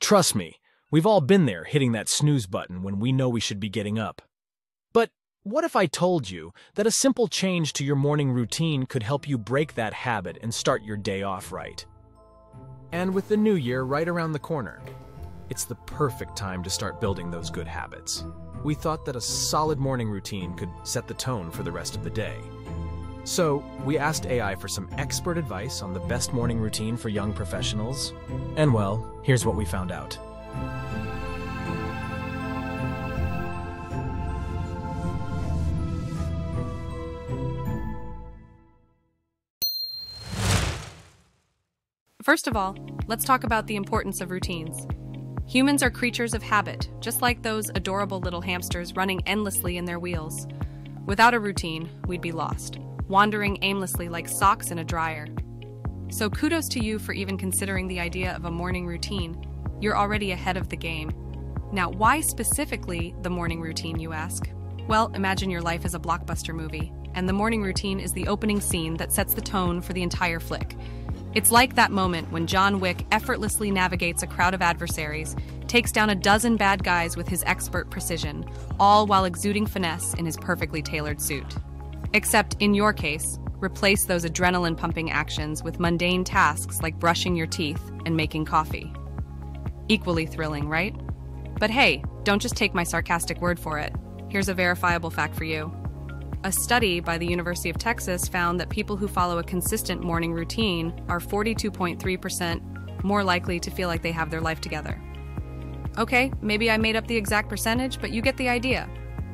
Trust me, we've all been there hitting that snooze button when we know we should be getting up. But what if I told you that a simple change to your morning routine could help you break that habit and start your day off right? And with the new year right around the corner, it's the perfect time to start building those good habits. We thought that a solid morning routine could set the tone for the rest of the day. So, we asked AI for some expert advice on the best morning routine for young professionals. And well, here's what we found out. First of all, let's talk about the importance of routines. Humans are creatures of habit, just like those adorable little hamsters running endlessly in their wheels. Without a routine, we'd be lost, wandering aimlessly like socks in a dryer. So kudos to you for even considering the idea of a morning routine. You're already ahead of the game. Now, why specifically the morning routine, you ask? Well, imagine your life is a blockbuster movie, and the morning routine is the opening scene that sets the tone for the entire flick. It's like that moment when John Wick effortlessly navigates a crowd of adversaries, takes down a dozen bad guys with his expert precision, all while exuding finesse in his perfectly tailored suit. Except in your case, replace those adrenaline pumping actions with mundane tasks like brushing your teeth and making coffee. Equally thrilling, right? But hey, don't just take my sarcastic word for it. Here's a verifiable fact for you. A study by the University of Texas found that people who follow a consistent morning routine are 42.3% more likely to feel like they have their life together. Okay, maybe I made up the exact percentage, but you get the idea.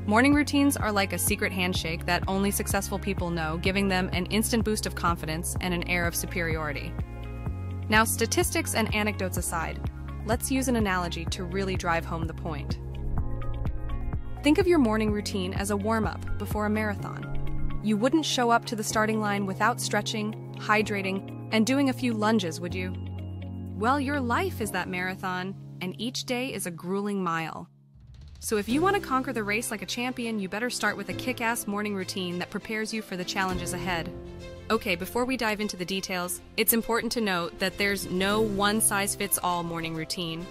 Morning routines are like a secret handshake that only successful people know, giving them an instant boost of confidence and an air of superiority. Now, statistics and anecdotes aside, let's use an analogy to really drive home the point. Think of your morning routine as a warm up before a marathon. You wouldn't show up to the starting line without stretching, hydrating, and doing a few lunges, would you? Well, your life is that marathon, and each day is a grueling mile. So if you want to conquer the race like a champion, you better start with a kick ass morning routine that prepares you for the challenges ahead. Okay, before we dive into the details, it's important to note that there's no one size fits all morning routine.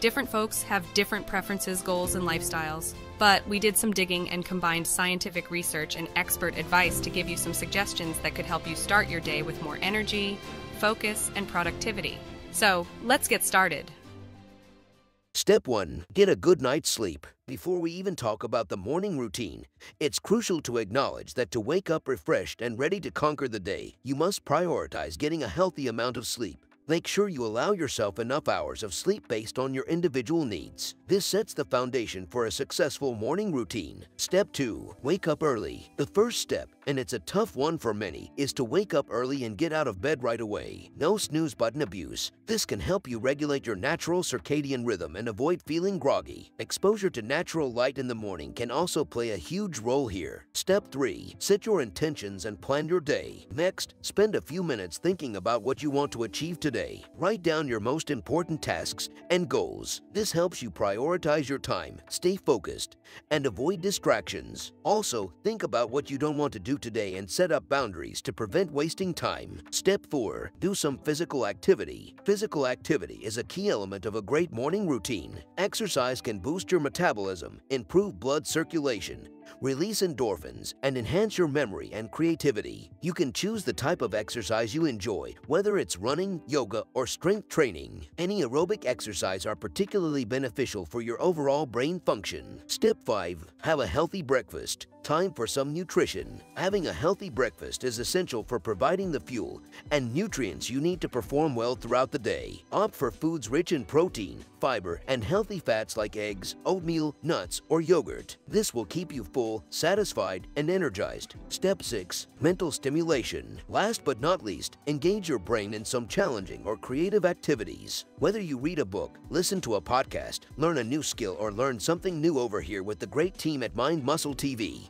Different folks have different preferences, goals, and lifestyles. But we did some digging and combined scientific research and expert advice to give you some suggestions that could help you start your day with more energy, focus, and productivity. So let's get started. Step 1. Get a good night's sleep. Before we even talk about the morning routine, it's crucial to acknowledge that to wake up refreshed and ready to conquer the day, you must prioritize getting a healthy amount of sleep. Make sure you allow yourself enough hours of sleep based on your individual needs. This sets the foundation for a successful morning routine. Step 2. Wake up early. The first step, and it's a tough one for many, is to wake up early and get out of bed right away. No snooze button abuse. This can help you regulate your natural circadian rhythm and avoid feeling groggy. Exposure to natural light in the morning can also play a huge role here. Step 3. Set your intentions and plan your day. Next, spend a few minutes thinking about what you want to achieve today today. Write down your most important tasks and goals. This helps you prioritize your time, stay focused, and avoid distractions. Also, think about what you don't want to do today and set up boundaries to prevent wasting time. Step 4. Do some physical activity. Physical activity is a key element of a great morning routine. Exercise can boost your metabolism, improve blood circulation, release endorphins, and enhance your memory and creativity. You can choose the type of exercise you enjoy, whether it's running, yoga, or strength training. Any aerobic exercise are particularly beneficial for your overall brain function. Step 5. Have a healthy breakfast. Time for some nutrition. Having a healthy breakfast is essential for providing the fuel and nutrients you need to perform well throughout the day. Opt for foods rich in protein, fiber, and healthy fats like eggs, oatmeal, nuts, or yogurt. This will keep you full, satisfied, and energized. Step 6. Mental stimulation. Last but not least, engage your brain in some challenging or creative activities. Whether you read a book, listen to a podcast, learn a new skill, or learn something new over here with the great team at Mind Muscle TV,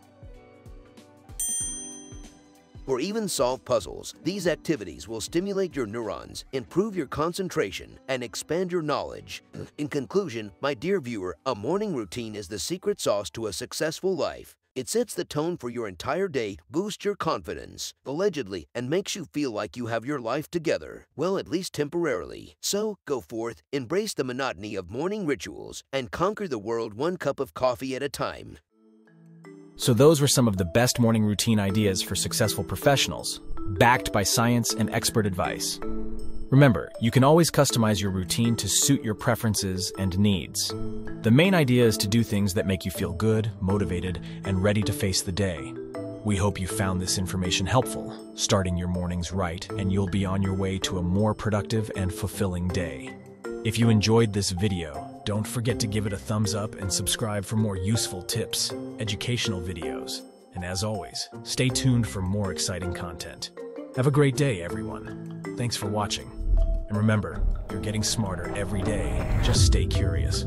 or even solve puzzles. These activities will stimulate your neurons, improve your concentration, and expand your knowledge. In conclusion, my dear viewer, a morning routine is the secret sauce to a successful life. It sets the tone for your entire day, boosts your confidence, allegedly, and makes you feel like you have your life together. Well, at least temporarily. So, go forth, embrace the monotony of morning rituals, and conquer the world one cup of coffee at a time. So those were some of the best morning routine ideas for successful professionals, backed by science and expert advice. Remember, you can always customize your routine to suit your preferences and needs. The main idea is to do things that make you feel good, motivated, and ready to face the day. We hope you found this information helpful, starting your mornings right, and you'll be on your way to a more productive and fulfilling day. If you enjoyed this video, don't forget to give it a thumbs up and subscribe for more useful tips, educational videos. And as always, stay tuned for more exciting content. Have a great day, everyone. Thanks for watching. And remember, you're getting smarter every day. Just stay curious.